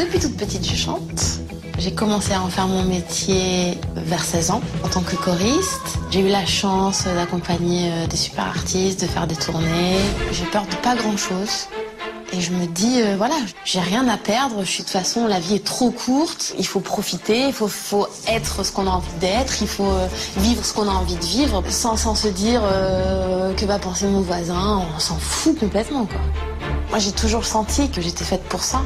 Depuis toute petite, je chante. J'ai commencé à en faire mon métier vers 16 ans en tant que choriste. J'ai eu la chance d'accompagner euh, des super artistes, de faire des tournées. J'ai peur de pas grand-chose. Et je me dis, euh, voilà, j'ai rien à perdre. Je suis de toute façon, la vie est trop courte. Il faut profiter, il faut, faut être ce qu'on a envie d'être, il faut euh, vivre ce qu'on a envie de vivre, sans, sans se dire que va penser mon voisin. On s'en fout complètement, quoi. Moi, j'ai toujours senti que j'étais faite pour ça.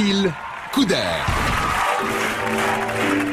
Couder. Don't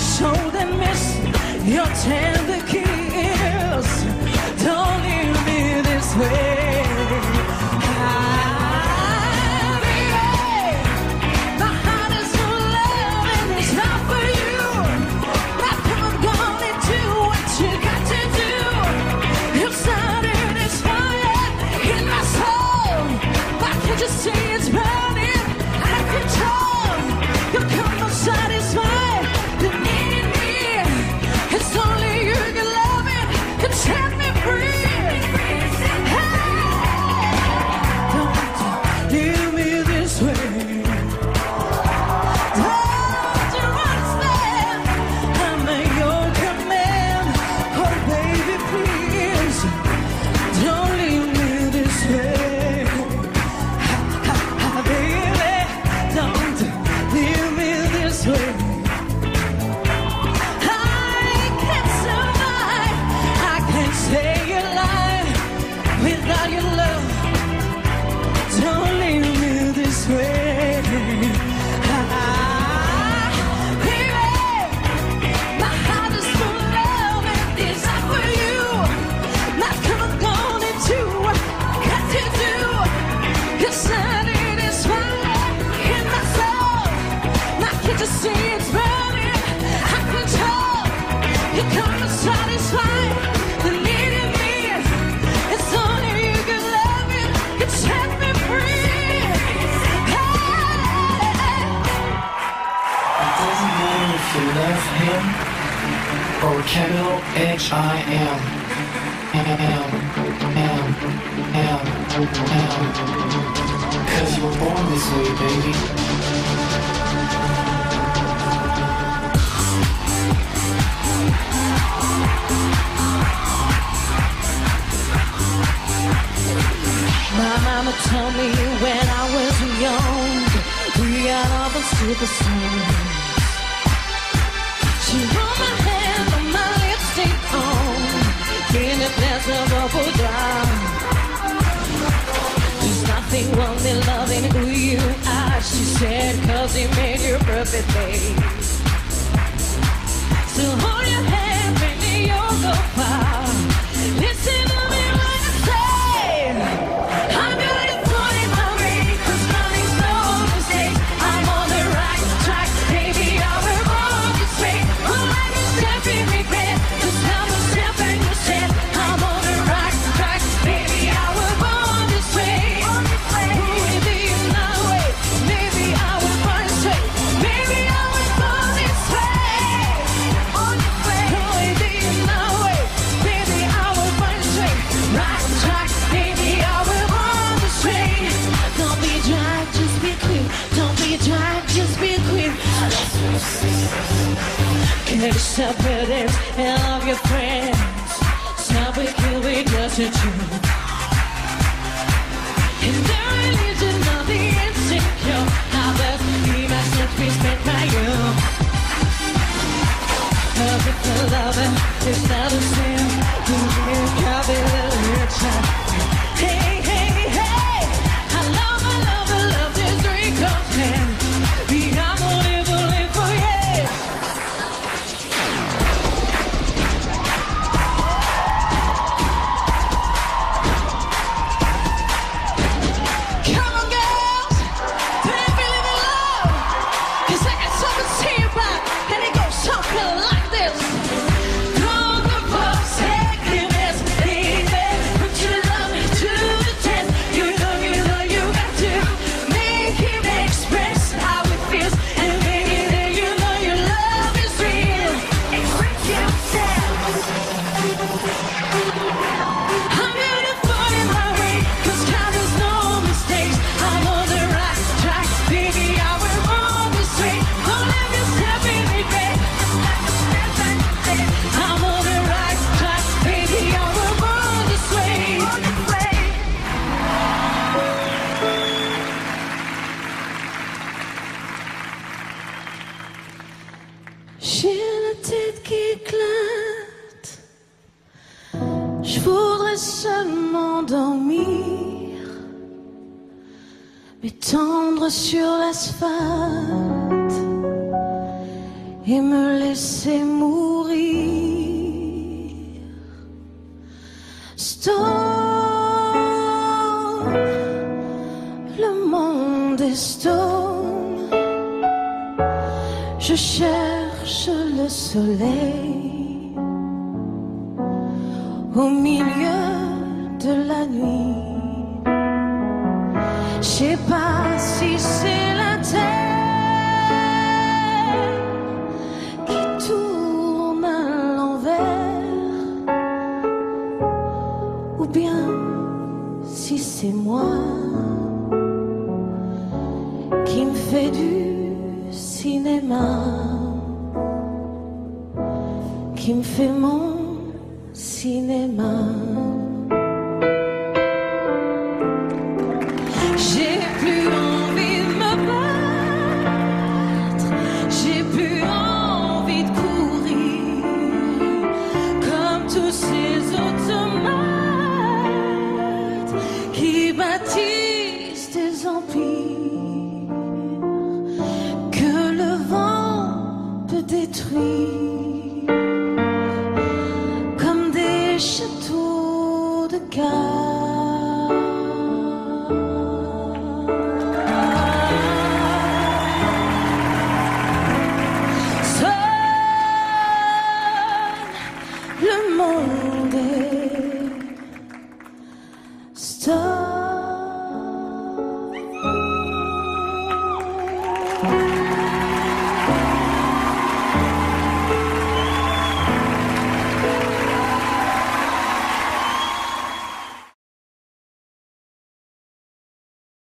show them miss your tender. Him or capital H I. Cause you were born this way, baby. My mama told me when I was young, we got all the super. She my hand on my lipstick on. There's nothing loving who you are, she said, cause it made your perfect day. So hold your hand, baby, you'll go far. Listen takes up it and love your friends. Stop it, kill me, just a. And their religion, nothing insecure. I best be myself, respect you. Love it for loving, it's not a sin. You can't copy religion. Hey. Seulement dormir, m'étendre sur l'asphalte et me laisser mourir. Stone, le monde est stone. Je cherche le soleil au milieu de la nuit. Je sais pas si c'est la terre qui tourne à l'envers ou bien si c'est moi qui me fait du cinéma, qui me fait mon cinéma. Qui bâtissent des empires que le vent peut détruire